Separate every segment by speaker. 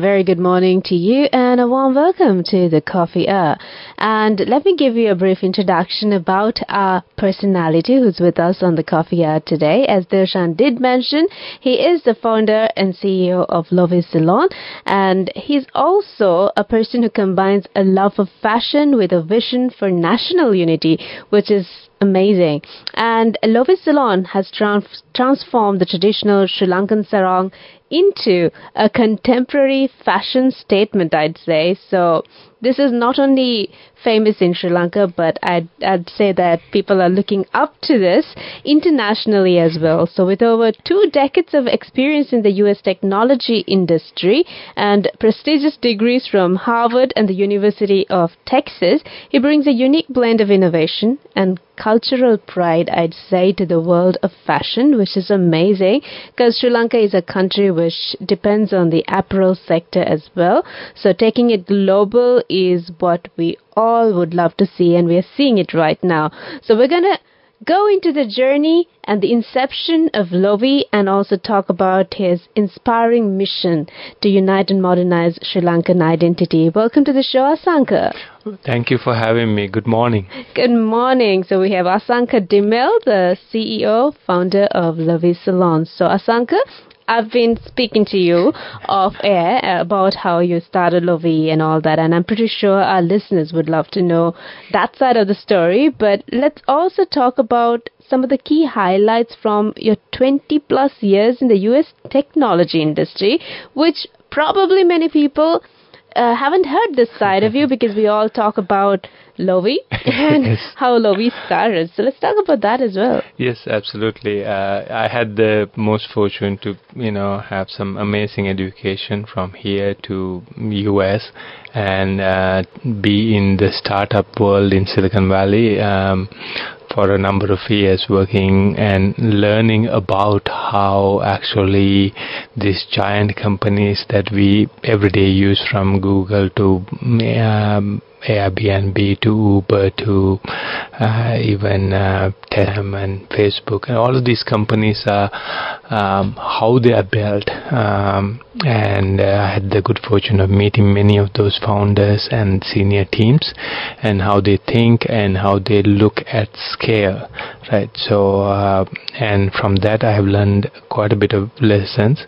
Speaker 1: Very good morning to you and a warm welcome to the Coffee Hour. And let me give you a brief introduction about our personality who's with us on the Coffee Hour today. As Darshan did mention, he is the founder and CEO of Lovi Ceylon and he's also a person who combines a love of fashion with a vision for national unity, which is amazing. And Lovi Ceylon has trans- transformed the traditional Sri Lankan sarong into a contemporary fashion statement, I'd say. So this is not only famous in Sri Lanka, but I'd, I'd say that people are looking up to this internationally as well. So with over two decades of experience in the US technology industry and prestigious degrees from Harvard and the University of Texas, he brings a unique blend of innovation and cultural pride, I'd say, to the world of fashion, which is amazing because Sri Lanka is a country which depends on the apparel sector as well. So taking it global is what we all would love to see, and we are seeing it right now. So we're going to go into the journey and the inception of Lovi and also talk about his inspiring mission to unite and modernize Sri Lankan identity. Welcome to the show, Asanka.
Speaker 2: Thank you for having me. Good morning.
Speaker 1: Good morning. So we have Asanka De Mel, the CEO, founder of Lovi Ceylon. So Asanka, I've been speaking to you off air about how you started Lovi and all that, and I'm pretty sure our listeners would love to know that side of the story. But let's also talk about some of the key highlights from your 20 plus years in the US technology industry, which probably many people uh, haven't heard this side of you because we all talk about Lovi and
Speaker 2: Yes.
Speaker 1: how Lovi started. So let's talk about that as well.
Speaker 2: Yes, absolutely. Uh, I had the most fortune to, you know, have some amazing education from here to US and uh, be in the startup world in Silicon Valley um, for a number of years, working and learning about how actually these giant companies that we every day use, from Google to um, Airbnb to Uber to uh, even uh, Telegram and Facebook. And all of these companies are um, how they are built um, and uh, I had the good fortune of meeting many of those founders and senior teams and how they think and how they look at scale right? So uh, and from that I have learned quite a bit of lessons.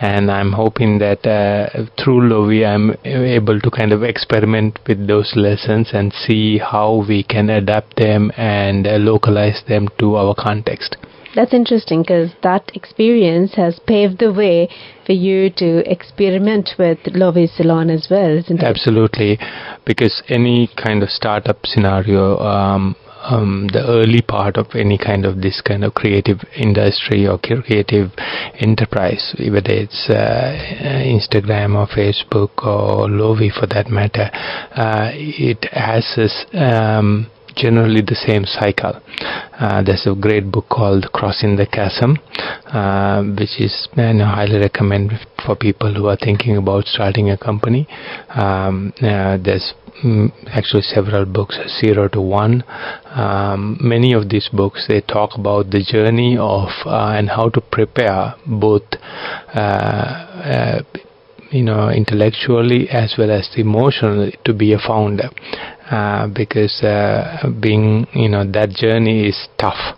Speaker 2: And I'm hoping that uh, through Lovi I'm able to kind of experiment with those lessons and see how we can adapt them and uh, localize them to our context.
Speaker 1: That's interesting because that experience has paved the way for you to experiment with Lovi Ceylon as well, isn't it?
Speaker 2: Absolutely, because any kind of startup scenario, um, um, the early part of any kind of this kind of creative industry or creative enterprise, whether it's uh, Instagram or Facebook or Lovi for that matter, uh, it has this. Um, generally the same cycle. Uh, there's a great book called Crossing the Chasm, uh, which is man, I highly recommend for people who are thinking about starting a company. Um, uh, there's mm, actually several books, Zero to One. Um, many of these books they talk about the journey of uh, and how to prepare both. Uh, uh, you know intellectually as well as emotionally to be a founder uh, because uh, being you know that journey is tough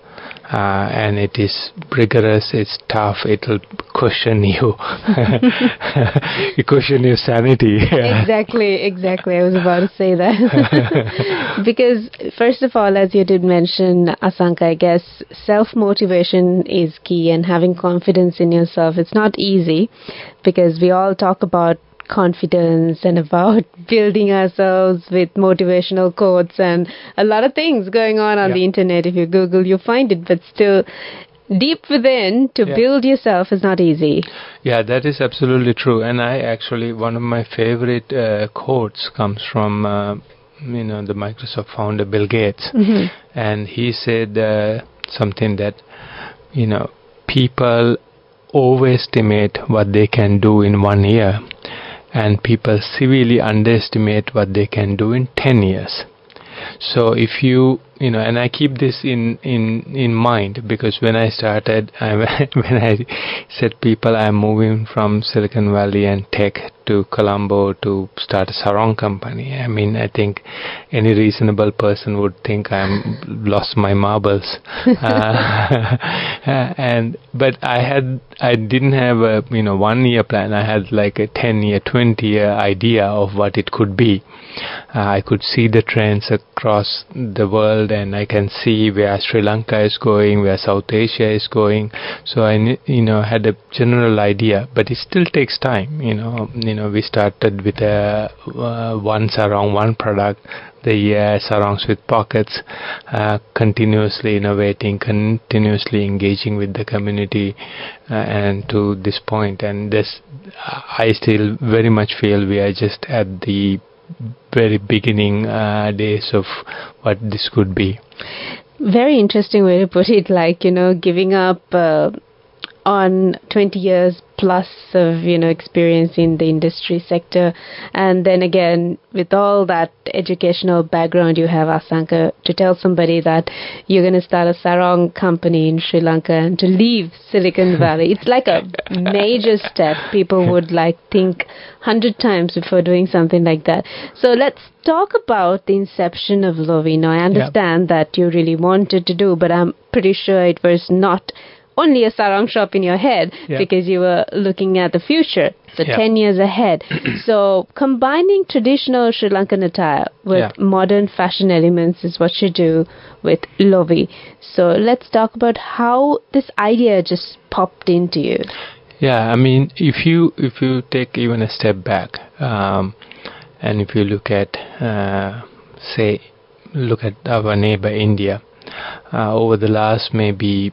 Speaker 2: uh, and it is rigorous it's tough it'll question you you question your sanity
Speaker 1: exactly, exactly. I was about to say that. because, first of all, as you did mention, Asanka, I guess self motivation is key and having confidence in yourself. It's not easy because we all talk about confidence and about building ourselves with motivational quotes and a lot of things going on on
Speaker 2: Yeah.
Speaker 1: the internet. If you Google, you find it, but still, deep within, to
Speaker 2: Yeah.
Speaker 1: build yourself is not easy.
Speaker 2: Yeah, that is absolutely true. And I actually, one of my favorite uh, quotes comes from, uh, you know, the Microsoft founder Bill Gates. And he said uh, something that, you know, people overestimate what they can do in one year, and people severely underestimate what they can do in 10 years. So if you you know, and I keep this in in in mind because when I started, I, when I said people I'm moving from Silicon Valley and tech to Colombo to start a sarong company. I mean, I think any reasonable person would think I'm lost my marbles. uh, and but I had I didn't have a you know one year plan. I had like a ten year, twenty year idea of what it could be. Uh, I could see the trends across the world, and I can see where Sri Lanka is going, where South Asia is going. So I you know had a general idea, but it still takes time. You know, you know we started with a uh, one one product the uh, sarongs with pockets, uh, continuously innovating, continuously engaging with the community, uh, and to this point. And this, I still very much feel we are just at the very beginning uh, days of what this could be.
Speaker 1: Very interesting way to put it. Like you know, giving up uh, on 20 years plus of you know experience in the industry sector. And then again with all that educational background you have asanka to tell somebody that you're going to start a sarong company in sri lanka and to leave silicon valley. It's like a major step. People would like think 100 times before doing something like that. So let's talk about the inception of lovino. I understand that you really wanted to do but i'm pretty sure it was not only a sarong shop in your head yeah. because you were looking at the future, so yeah. 10 years ahead. so combining traditional Sri Lankan attire with yeah. modern fashion elements is what you do with Lovi. So let's talk about how this idea just popped into you.
Speaker 2: Yeah, I mean, if you if you take even a step back, um, and if you look at, uh, say, look at our neighbor India, uh, over the last maybe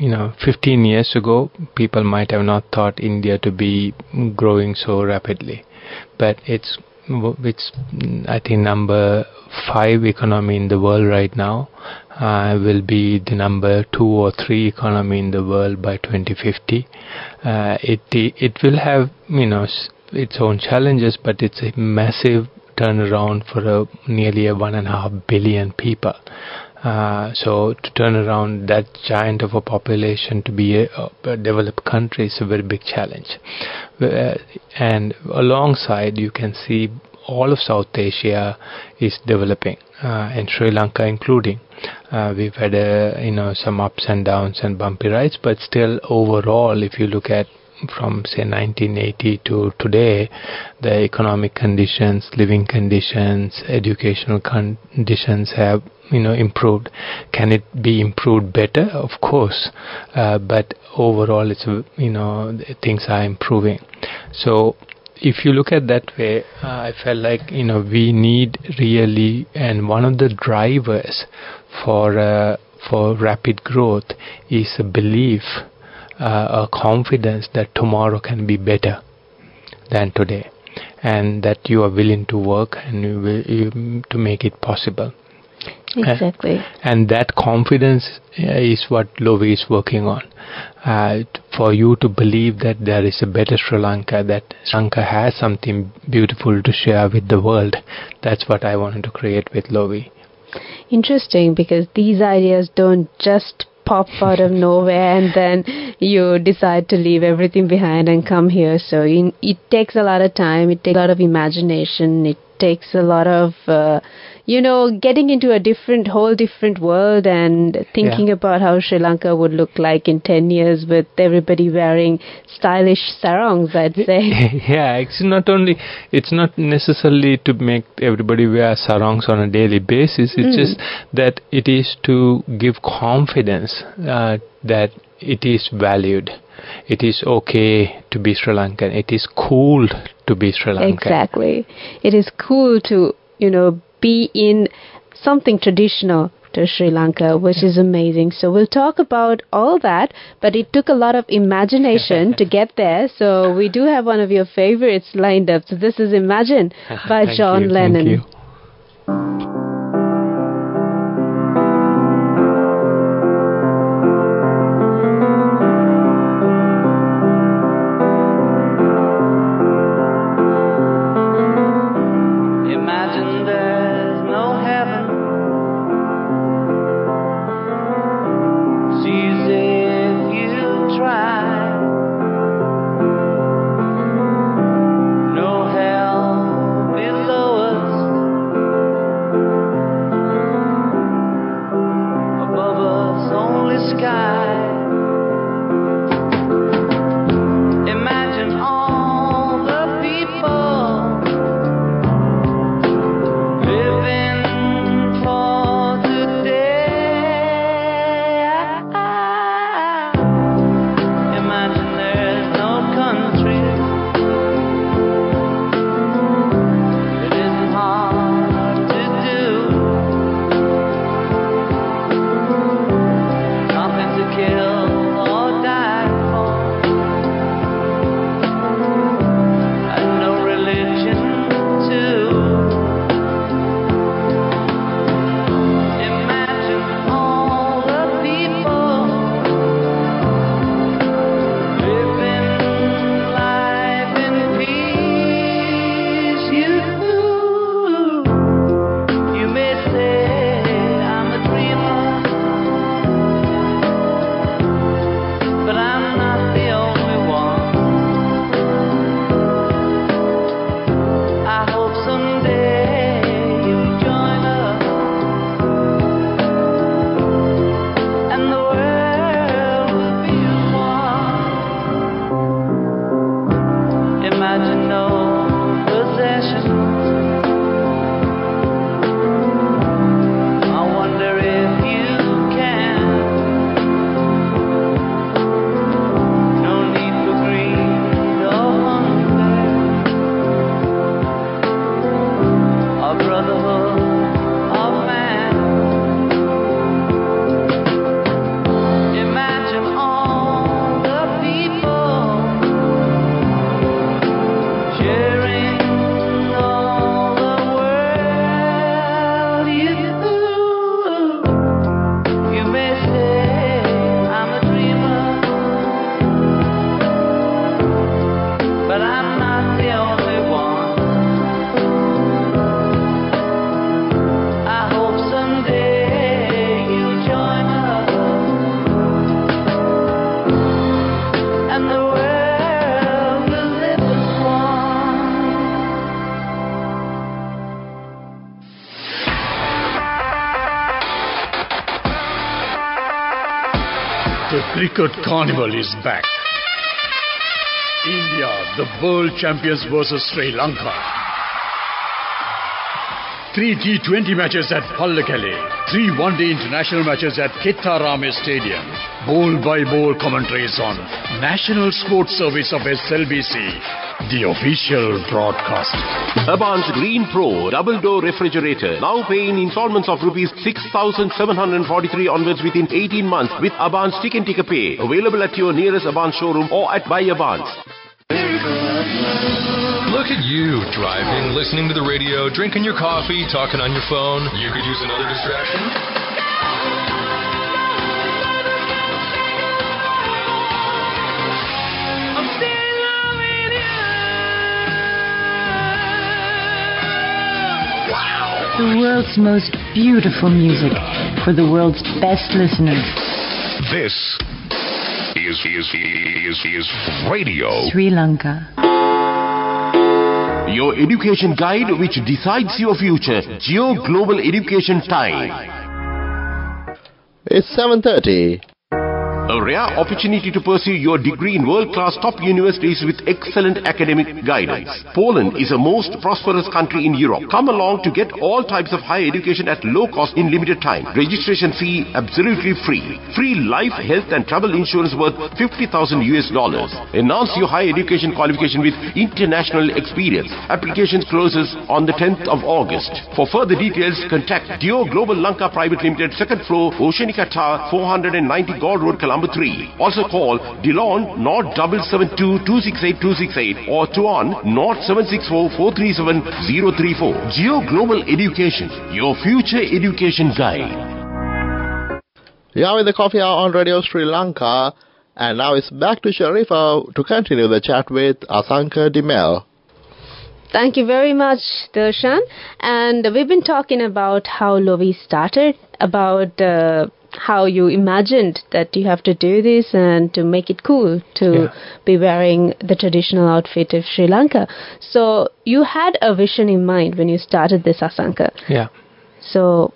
Speaker 2: you know 15 years ago people might have not thought India to be growing so rapidly. But it's it's I think number five economy in the world right now uh, will be the number two or three economy in the world by 2050 uh, it it will have you know its own challenges but it's a massive turnaround for a, nearly a one and a half billion people uh, so to turn around that giant of a population to be a, a developed country is a very big challenge. Uh, and alongside, you can see all of South Asia is developing, uh, and Sri Lanka including. Uh, we've had you know some ups and downs and bumpy rides, but still overall, if you look at from say 1980 to today the economic conditions living conditions educational conditions have you know improved. Can it be improved better? Of course. Uh, but overall it's you know things are improving. So if you look at that way uh, i felt like you know we need really and one of the drivers for uh, for rapid growth is a belief uh, a confidence that tomorrow can be better than today and that you are willing to work and you will, you, to make it possible
Speaker 1: exactly.
Speaker 2: Uh, and that confidence uh, is what Lovi is working on. Uh, for you to believe that there is a better Sri Lanka that Sri Lanka has something beautiful to share with the world that's what I wanted to create with Lovi
Speaker 1: interesting because these ideas don't just pop out of nowhere and then you decide to leave everything behind and come here. So in, it takes a lot of time, it takes a lot of imagination, it takes a lot of uh, you know, getting into a different, whole different world and thinking yeah. about how Sri Lanka would look like in 10 years with everybody wearing stylish sarongs, I'd say.
Speaker 2: yeah, it's not only, it's not necessarily to make everybody wear sarongs on a daily basis, it's mm. just that it is to give confidence uh, that it is valued. It is okay to be Sri Lankan. It is cool to be Sri Lankan.
Speaker 1: Exactly. It is cool to, you know, be in something traditional to Sri Lanka, which is amazing. So we'll talk about all that, but it took a lot of imagination to get there. So we do have one of your favorites lined up. So this is Imagine by John
Speaker 2: you,
Speaker 1: Lennon.
Speaker 3: Cricket Carnival is back. India, the world champions versus Sri Lanka. Three T20 matches at Pallekele. Three one-day international matches at Khettarama Stadium. Bowl by bowl commentaries on National Sports Service of SLBC, the official broadcast.
Speaker 4: Abans Green Pro double door refrigerator now paying installments of rupees 6743 onwards within 18 months with Abans Tick and Ticker Pay. Available at your nearest Abans showroom or at Buy Abans.
Speaker 5: Look at you, driving, listening to the radio, drinking your coffee, talking on your phone. You could use another distraction.
Speaker 6: The world's most beautiful music for the world's best listeners.
Speaker 7: This is is is is radio.
Speaker 6: Sri Lanka.
Speaker 4: Your education guide which decides your future. Geo Global Education Time.
Speaker 8: It's 7.30.
Speaker 4: Oh, a rare opportunity to pursue your degree in world-class top universities with excellent academic guidance. Poland is a most prosperous country in Europe. Come along to get all types of higher education at low cost in limited time. Registration fee absolutely free. Free life, health and travel insurance worth 50,000 US dollars. Enhance your higher education qualification with international experience. Application closes on the 10th of August. For further details, contact Geo Global Lanka Private Limited, second floor, Oceanica Tower, 490 Galle Road, Colombo 3. Also call Delon, Nord 772-268-268 or Tuan, Nord 764-437-034. Geo Global Education, your future education guide.
Speaker 8: You're with the coffee hour on Radio Sri Lanka. And now it's back to Sharifa to continue the chat with Asanka De Mel.
Speaker 1: Thank you very much, Darshan. And we've been talking about how Lovi started, about uh, how you imagined that you have to do this and to make it cool to
Speaker 2: Yeah.
Speaker 1: be wearing the traditional outfit of Sri Lanka. So you had a vision in mind when you started this Asanka.
Speaker 2: Yeah.
Speaker 1: So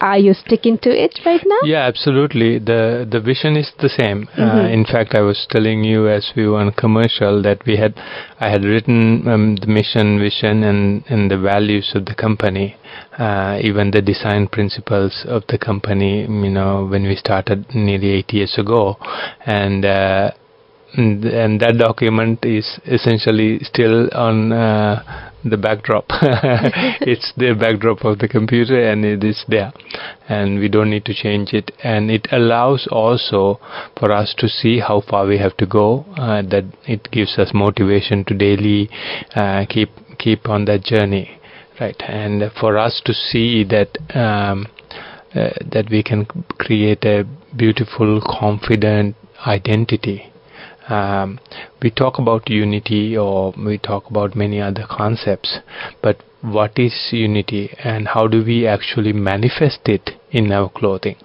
Speaker 1: are you sticking to it right now?
Speaker 2: Yeah, absolutely. The the vision is the same. Uh, in fact, I was telling you as we were on commercial that we had I had written um, the mission, vision, and and the values of the company, uh, even the design principles of the company. You know, when we started nearly eight years ago, and. Uh, and and that document is essentially still on uh, the backdrop. it's the backdrop of the computer and it is there. And we don't need to change it. And it allows also for us to see how far we have to go. Uh, that it gives us motivation to daily uh, keep keep on that journey, right? And for us to see that. Um, uh, that we can create a beautiful, confident identity um, we talk about unity or we talk about many other concepts, but what is unity and how do we actually manifest it in our clothing?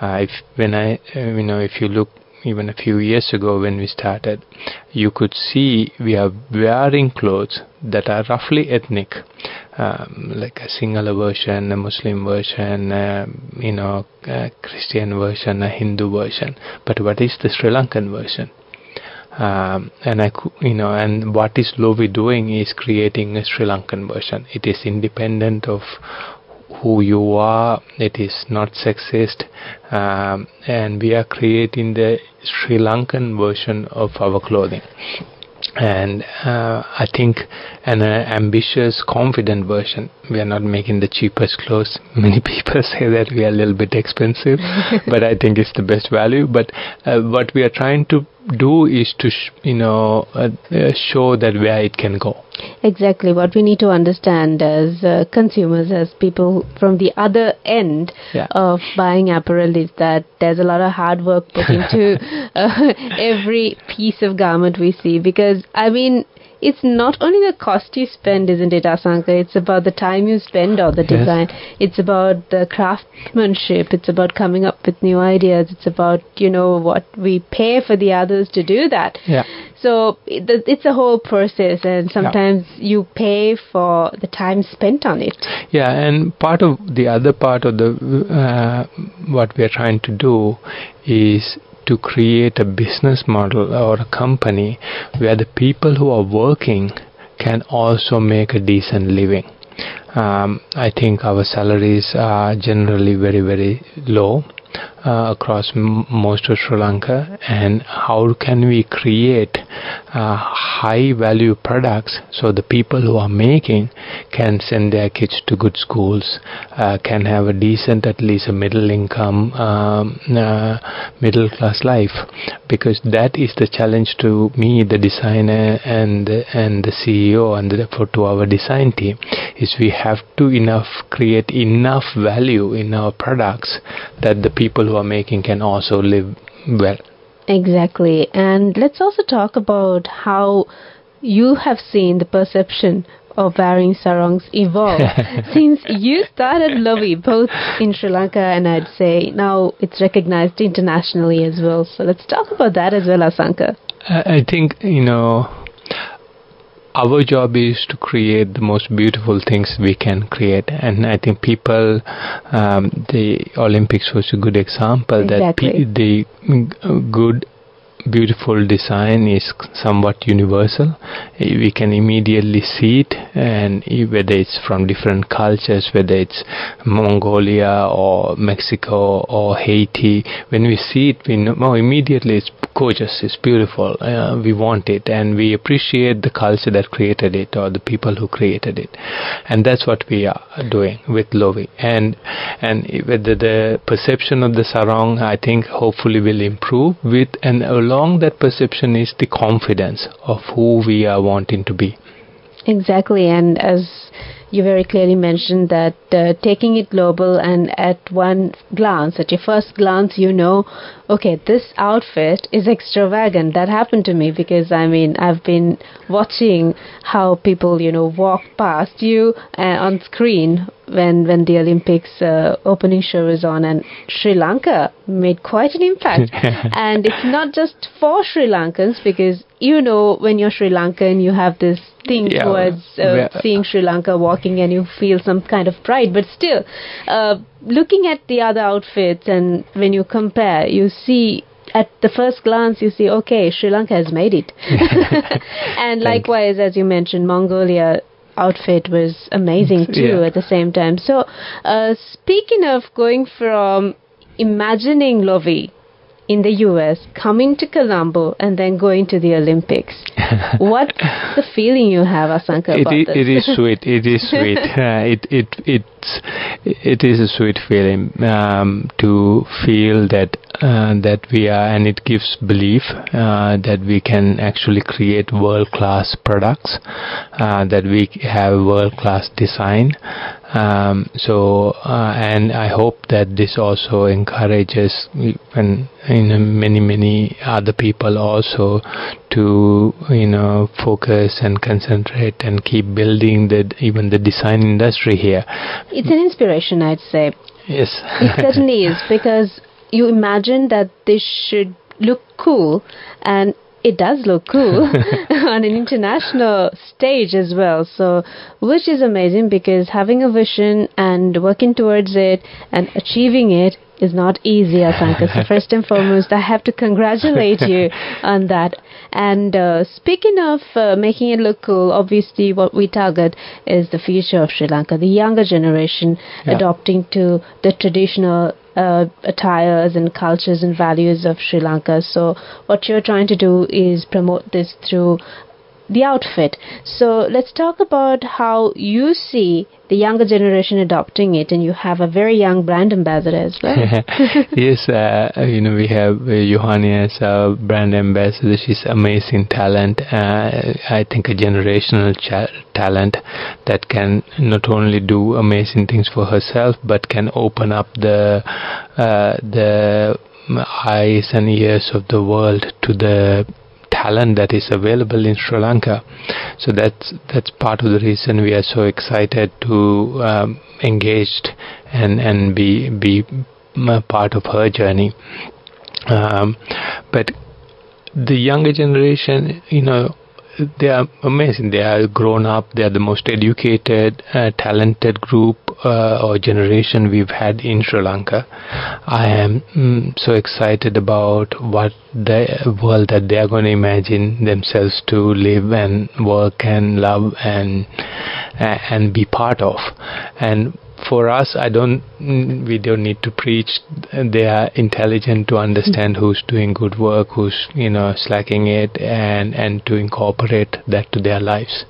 Speaker 2: Uh, if when I, uh, you know, if you look even a few years ago when we started, you could see we are wearing clothes that are roughly ethnic, um, like a Sinhala version, a Muslim version, uh, you know, a Christian version, a Hindu version. But what is the Sri Lankan version? Um, and I, you know, and what is Lovi doing is creating a Sri Lankan version. It is independent of who you are. It is not sexist, um, and we are creating the Sri Lankan version of our clothing. And uh, I think an uh, ambitious, confident version. We are not making the cheapest clothes. Many people say that we are a little bit expensive, but I think it's the best value. But uh, what we are trying to do is to, sh- you know, uh, uh, show that where it can go.
Speaker 1: Exactly. What we need to understand as uh, consumers, as people from the other end
Speaker 2: Yeah.
Speaker 1: of buying apparel, is that there's a lot of hard work put into uh, every piece of garment we see. Because, I mean, it's not only the cost you spend, isn't it, Asanka? It's about the time you spend on the
Speaker 2: Yes.
Speaker 1: design. It's about the craftsmanship. It's about coming up with new ideas. It's about, you know, what we pay for the others to do that.
Speaker 2: Yeah.
Speaker 1: So it, it's a whole process, and sometimes you pay for the time spent on it.
Speaker 2: Yeah, and part of the other part of the uh, what we are trying to do is to create a business model or a company where the people who are working can also make a decent living. Um, I think our salaries are generally very, very low uh, across m- most of Sri Lanka, and how can we create uh, high value products so the people who are making can send their kids to good schools, uh, can have a decent, at least a middle income, um, uh, middle class life, because that is the challenge to me, the designer and the, and the CEO, and therefore to our design team, is we have to enough create enough value in our products that the people who making can also live well.
Speaker 1: Exactly. And let's also talk about how you have seen the perception of wearing sarongs evolve since you started Lovi both in Sri Lanka and I'd say now it's recognized internationally as well. So let's talk about that as well, Asanka.
Speaker 2: I think, you know, our job is to create the most beautiful things we can create and i think people um, the olympics was a good example
Speaker 1: exactly.
Speaker 2: that pe- the good beautiful design is somewhat universal. We can immediately see it, and whether it's from different cultures, whether it's Mongolia or Mexico or Haiti, when we see it, we know immediately it's gorgeous, it's beautiful. Uh, we want it, and we appreciate the culture that created it or the people who created it, and that's what we are doing with Lovi. And and whether the perception of the sarong, I think, hopefully will improve with and along that perception is the confidence of who we are wanting to be.
Speaker 1: Exactly, and as you very clearly mentioned that uh, taking it global and at one glance, at your first glance, you know, okay, this outfit is extravagant. That happened to me because I mean, I've been watching how people, you know, walk past you uh, on screen when when the Olympics uh, opening show is on, and Sri Lanka made quite an impact. and it's not just for Sri Lankans because you know when you're Sri Lankan, you have this thing
Speaker 2: Yeah,
Speaker 1: towards uh,
Speaker 2: we-
Speaker 1: seeing Sri Lanka walking, and you feel some kind of pride. But still, uh, looking at the other outfits, and when you compare, you see. At the first glance, you see, okay, Sri Lanka has made it. and likewise, as you mentioned, Mongolia outfit was amazing too
Speaker 2: Yeah.
Speaker 1: at the same time. So, uh, speaking of going from imagining Lovi in the US, coming to Colombo, and then going to the Olympics, what's the feeling you have, Asanka,
Speaker 2: It
Speaker 1: about
Speaker 2: i-
Speaker 1: this?
Speaker 2: it is sweet. It is sweet. Uh, it it it's it is a sweet feeling um, to feel that that we are, and it gives belief uh, that we can actually create world class products, uh, that we have world class design. Um, so uh, and I hope that this also encourages and you know, many many other people also to you know focus and concentrate and keep building the even the design industry here.
Speaker 1: It's an inspiration, I'd say.
Speaker 2: Yes.
Speaker 1: It certainly is because you imagine that this should look cool and it does look cool on an international stage as well. So, which is amazing because having a vision and working towards it and achieving it is not easy, Asanka. So, first and foremost, I have to congratulate you on that. And uh, speaking of uh, making it look cool, obviously, what we target is the future of Sri Lanka, the younger generation
Speaker 2: Yeah.
Speaker 1: adopting to the traditional uh, attires and cultures and values of Sri Lanka. So, what you're trying to do is promote this through the outfit. So, let's talk about how you see the younger generation adopting it, and you have a very young brand ambassador as well.
Speaker 2: yes, uh, you know, we have uh, Yohani as our brand ambassador. She's amazing talent. Uh, I think a generational talent that can not only do amazing things for herself, but can open up the uh, the eyes and ears of the world to the talent that is available in Sri Lanka. So that's that's part of the reason we are so excited to um, engaged and and be be part of her journey. Um, but the younger generation, you know, they are amazing. They are grown up. They are the most educated, uh, talented group uh, or generation we've had in Sri Lanka. I am mm, so excited about what the world that they are going to imagine themselves to live and work and love and and be part of. And for us, I don't. We don't need to preach. They are intelligent to understand mm-hmm. who's doing good work, who's you know slacking it, and and to incorporate that to their lives.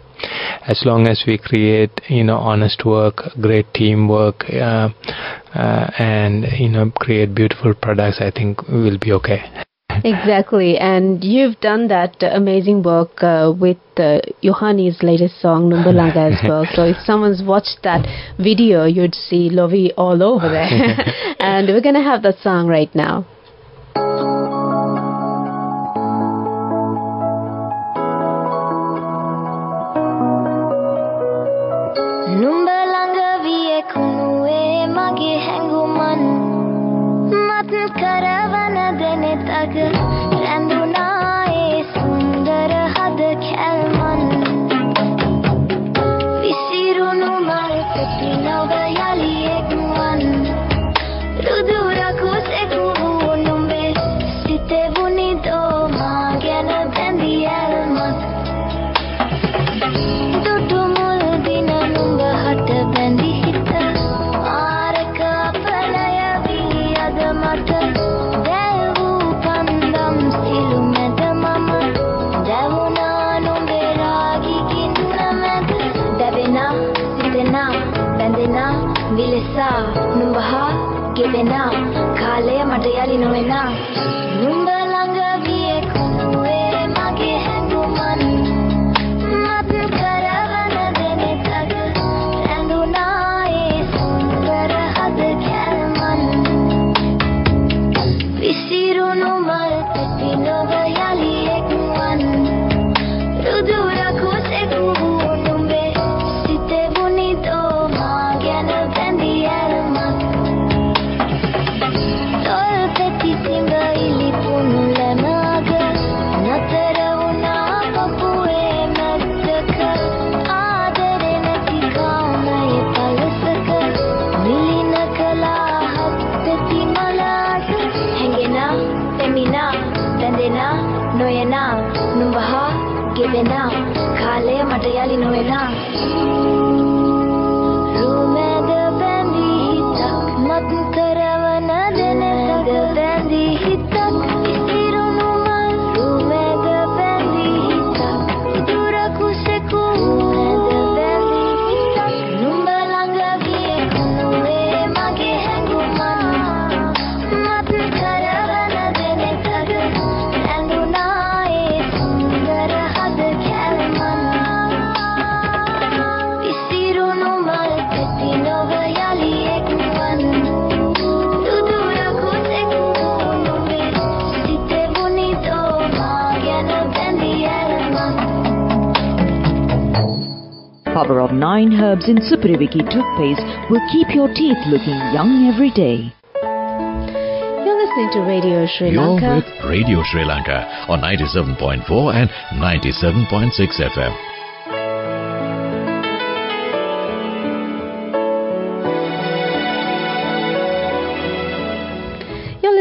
Speaker 2: As long as we create you know honest work, great teamwork, uh, uh, and you know create beautiful products, I think we'll be okay.
Speaker 9: Exactly, and you've done that amazing work uh, with uh, Yohani's latest song Numbalanga as well. So if someone's watched that video, you'd see Lovi all over there. and we're gonna have that song right now.
Speaker 10: Power of 9 herbs in Supriviki toothpaste will keep your teeth looking young every day.
Speaker 9: You're listening to Radio Sri Lanka.
Speaker 11: You're with Radio Sri Lanka on 97.4 and 97.6 FM.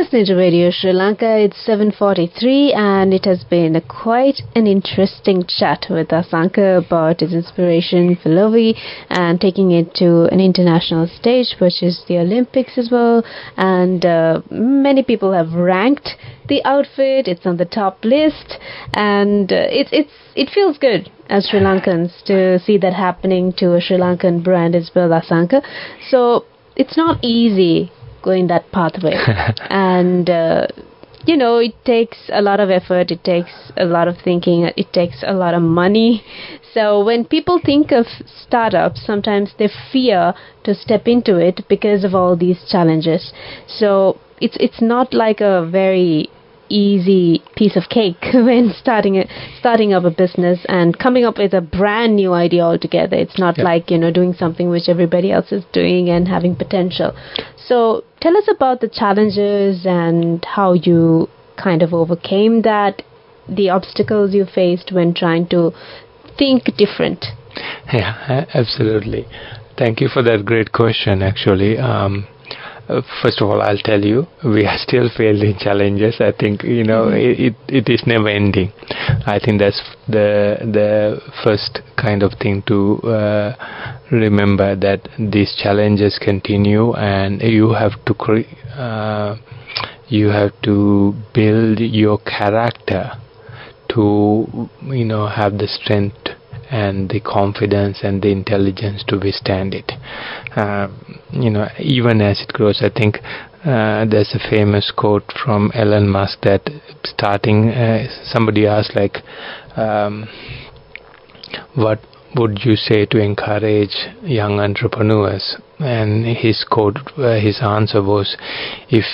Speaker 9: Listening to Radio Sri Lanka. It's 7:43, and it has been quite an interesting chat with Asanka about his inspiration for Lovi and taking it to an international stage, which is the Olympics as well. And uh, many people have ranked the outfit. It's on the top list, and uh, it's it's it feels good as Sri Lankans to see that happening to a Sri Lankan brand as well, Asanka. So it's not easy going that pathway. and uh, you know, it takes a lot of effort, it takes a lot of thinking, it takes a lot of money. So when people think of startups, sometimes they fear to step into it because of all these challenges. So it's it's not like a very easy piece of cake when starting it, starting up a business and coming up with a brand new idea altogether. It's not yep. like you know doing something which everybody else is doing and having potential. So tell us about the challenges and how you kind of overcame that
Speaker 1: the obstacles you faced when trying to think different?
Speaker 2: Yeah, absolutely. Thank you for that great question, actually. Um, uh, first of all, I'll tell you, we are still facing challenges. I think you know mm-hmm. it, it is never ending. I think that's the the first kind of thing to uh, remember that these challenges continue, and you have to cre- uh, you have to build your character to you know have the strength and the confidence and the intelligence to withstand it. Uh, you know, even as it grows, I think uh, there's a famous quote from Elon Musk that starting, uh, somebody asked like, um, what would you say to encourage young entrepreneurs? And his quote, uh, his answer was, if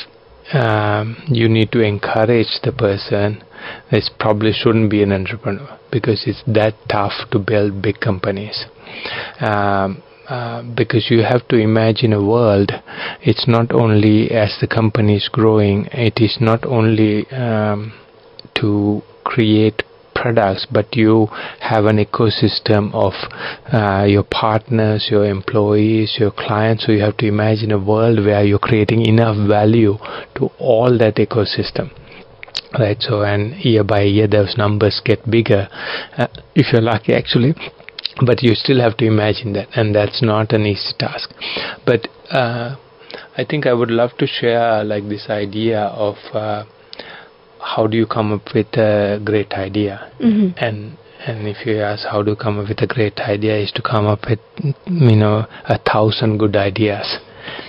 Speaker 2: um, you need to encourage the person this probably shouldn't be an entrepreneur because it's that tough to build big companies. Um, uh, because you have to imagine a world it's not only as the company is growing it is not only um, to create products but you have an ecosystem of uh, your partners your employees your clients. So you have to imagine a world where you're creating enough value to all that ecosystem right? So and year by year those numbers get bigger uh, if you're lucky actually. But you still have to imagine that and that's not an easy task. But uh, i think i would love to share like this idea of uh, how do you come up with a great idea?
Speaker 1: Mm-hmm.
Speaker 2: and and if you ask how to come up with a great idea is to come up with you know a thousand good ideas.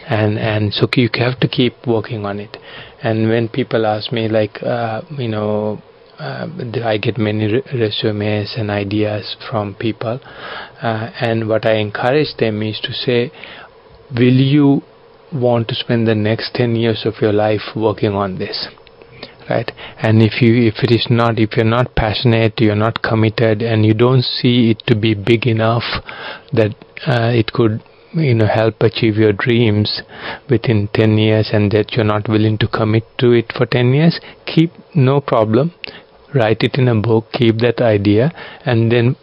Speaker 2: And and so you have to keep working on it. And when people ask me like uh, you know uh, I get many re- resumes and ideas from people uh, and what I encourage them is to say will you want to spend the next 10 years of your life working on this right? And if you if it is not if you're not passionate you're not committed and you don't see it to be big enough that uh, it could you know help achieve your dreams within 10 years and that you're not willing to commit to it for 10 years keep no problem. Write it in a book keep that idea and then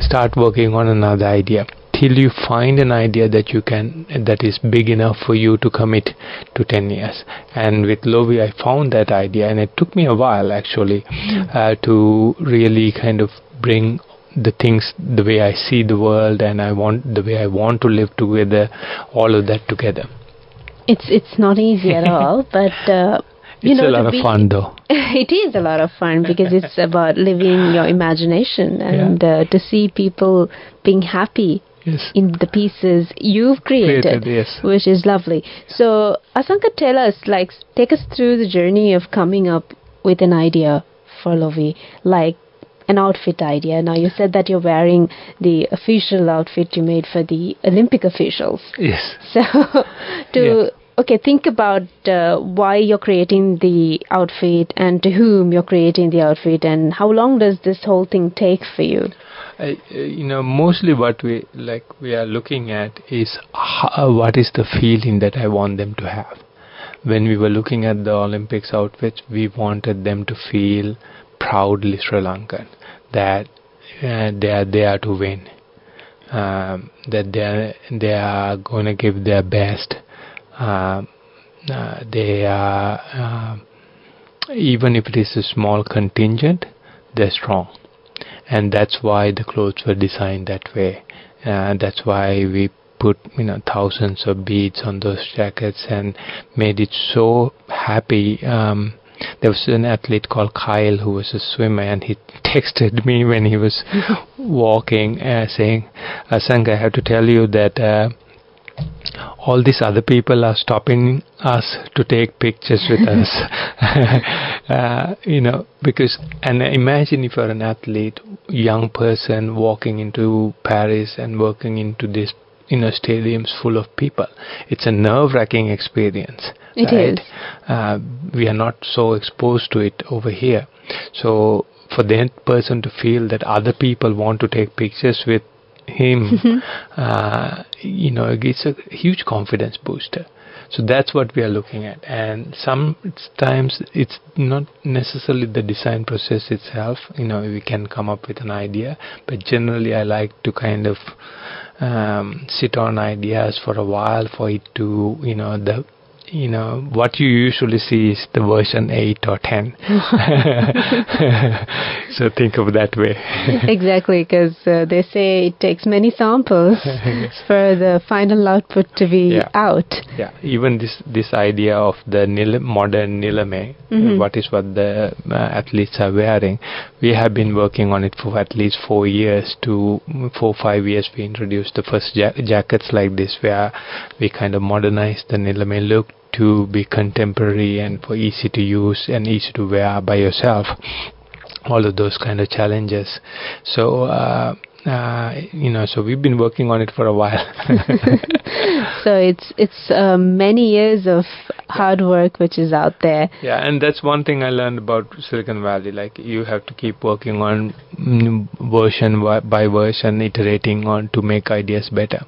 Speaker 2: start working on another idea till you find an idea that you can that is big enough for you to commit to 10 years and with Lovi I found that idea and it took me a while actually mm-hmm. uh, to really kind of bring the things the way I see the world and I want the way I want to live together all of that together
Speaker 1: it's it's not easy at all but uh, you
Speaker 2: it's
Speaker 1: know,
Speaker 2: a lot of fun though
Speaker 1: it is a lot of fun because it's about living your imagination and yeah. uh, to see people being happy
Speaker 2: yes.
Speaker 1: in the pieces you've created,
Speaker 2: created yes.
Speaker 1: which is lovely so asanka tell us like take us through the journey of coming up with an idea for lovi like an outfit idea. Now, you said that you're wearing the official outfit you made for the Olympic officials.
Speaker 2: Yes.
Speaker 1: So, to yeah. okay, think about uh, why you're creating the outfit and to whom you're creating the outfit, and how long does this whole thing take for you?
Speaker 2: Uh, you know, mostly what we like we are looking at is how, what is the feeling that I want them to have. When we were looking at the Olympics outfits, we wanted them to feel proudly Sri Lankan that uh, they are there to win, um, that they are, they are going to give their best. Um, uh, they are uh, even if it is a small contingent, they're strong, and that's why the clothes were designed that way. Uh, that's why we put you know thousands of beads on those jackets and made it so happy. Um, there was an athlete called Kyle who was a swimmer, and he texted me when he was walking, uh, saying, "Sang, I have to tell you that." Uh, all these other people are stopping us to take pictures with us uh, you know because and imagine if you're an athlete young person walking into paris and working into this you know stadiums full of people it's a nerve wracking experience
Speaker 1: It
Speaker 2: right?
Speaker 1: is.
Speaker 2: Uh, we are not so exposed to it over here so for that person to feel that other people want to take pictures with him uh, you know it's a huge confidence booster So that's what we are looking at. And sometimes it's not necessarily the design process itself. You know, we can come up with an idea, but generally I like to kind of um, sit on ideas for a while for it to, you know, the you know what you usually see is the version 8 or 10 so think of that way
Speaker 1: exactly because uh, they say it takes many samples for the final output to be
Speaker 2: Yeah.
Speaker 1: out
Speaker 2: yeah even this this idea of the nil- modern nilame
Speaker 1: Mhm.
Speaker 2: what is what the uh, athletes are wearing we have been working on it for at least four years to four five years we introduced the first ja- jackets like this where we kind of modernized the nilame look to be contemporary and for easy to use and easy to wear by yourself. All of those kind of challenges. So uh, uh, you know so we've been working on it for a while
Speaker 1: so it's it's uh, many years of hard work which is out there
Speaker 2: Yeah, and that's one thing I learned about Silicon Valley. Like you have to keep working on version by- version, iterating on to make ideas better.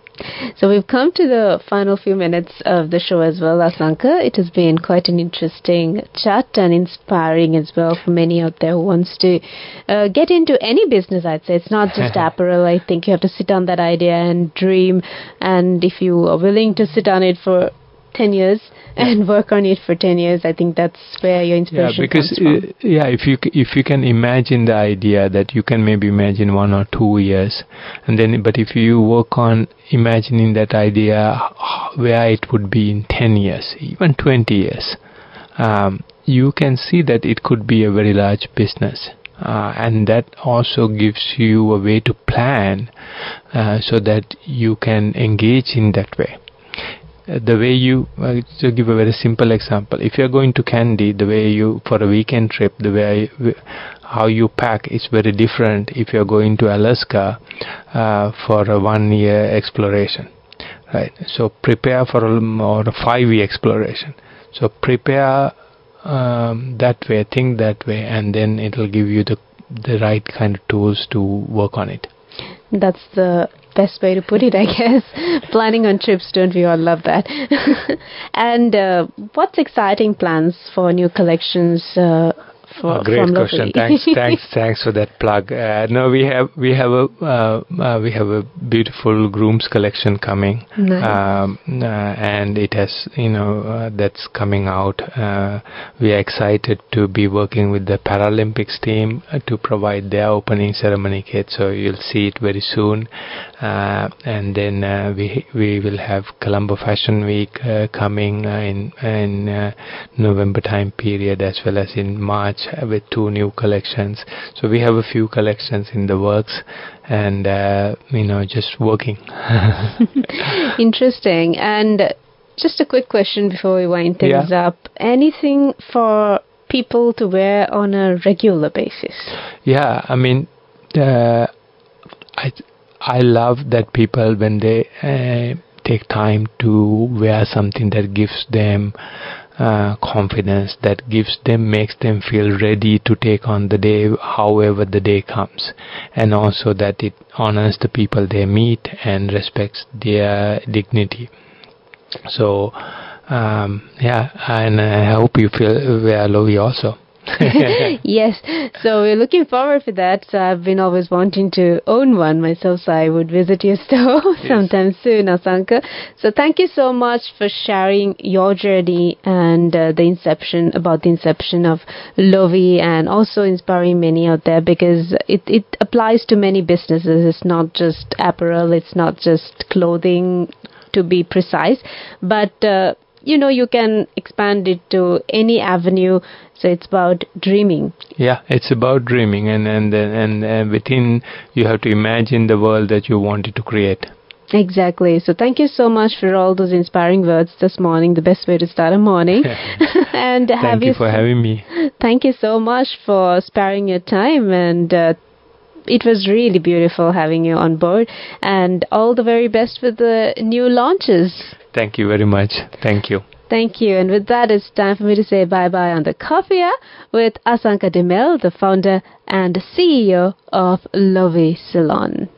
Speaker 1: So we've come to the final few minutes of the show as well, Asanka. It has been quite an interesting chat and inspiring as well for many out there who wants to uh, get into any business. I'd say it's not just I think you have to sit on that idea and dream, and if you are willing to sit on it for. 10 years and work on it for 10 years i think that's where your
Speaker 2: Yeah,
Speaker 1: inspiration
Speaker 2: because
Speaker 1: comes from.
Speaker 2: uh, yeah, if you if you can imagine the idea that you can maybe imagine one or two years, and then but if you work on imagining that idea where it would be in ten years, even twenty years, um, you can see that it could be a very large business. Uh, and that also gives you a way to plan uh, so that you can engage in that way. Uh, the way you uh, to give a very simple example if you're going to Kandy the way you for a weekend trip the way how you pack is very different if you're going to alaska uh, for a one year exploration right? So prepare for a or a five year exploration. So prepare um, that way think that way and then it'll give you the the right kind of tools to work on it
Speaker 1: That's the best way to put it, I guess. Planning on trips, don't we all love that? and uh, what's exciting plans for new collections uh, for,
Speaker 2: Oh, great question. Thanks, thanks, thanks for that plug. Uh, no, we have we have a uh, uh, we have a beautiful grooms collection coming,
Speaker 1: Nice.
Speaker 2: um, uh, and it has you know uh, that's coming out. Uh, we are excited to be working with the Paralympics team uh, to provide their opening ceremony kit. So you'll see it very soon, uh, and then uh, we we will have Colombo Fashion Week uh, coming uh, in in uh, November time period as well as in March with two new collections. So we have a few collections in the works, and uh, you know just working.
Speaker 1: Interesting. And just a quick question before we wind things
Speaker 2: Yeah.
Speaker 1: up. Anything for people to wear on a regular basis?
Speaker 2: Yeah, I mean, uh, I I love that people when they uh, take time to wear something that gives them uh, confidence, that gives them makes them feel ready to take on the day, however the day comes, and also that it honors the people they meet and respects their dignity. So. Um, yeah, and I hope you feel wear Lovi also.
Speaker 1: yes. So we're looking forward for that. So I've been always wanting to own one myself, so I would visit your store sometime soon, Asanka. So thank you so much for sharing your journey and uh, the inception about the inception of Lovi and also inspiring many out there because it, it applies to many businesses. It's not just apparel, it's not just clothing to be precise, but uh, you know you can expand it to any avenue. So it's about dreaming.
Speaker 2: Yeah, it's about dreaming, and and and, and within you have to imagine the world that you wanted to create.
Speaker 1: exactly. So thank you so much for all those inspiring words this morning. The best way to start a morning. And have
Speaker 2: Thank you for having me.
Speaker 1: thank you so much for sparing your time and uh, it was really beautiful having you on board and all the very best with the new launches
Speaker 2: Thank you very much. Thank you.
Speaker 1: Thank you. And with that, it's time for me to say bye bye on the coffee Hour with Asanka De Mel, the founder and CEO of Lovi Ceylon.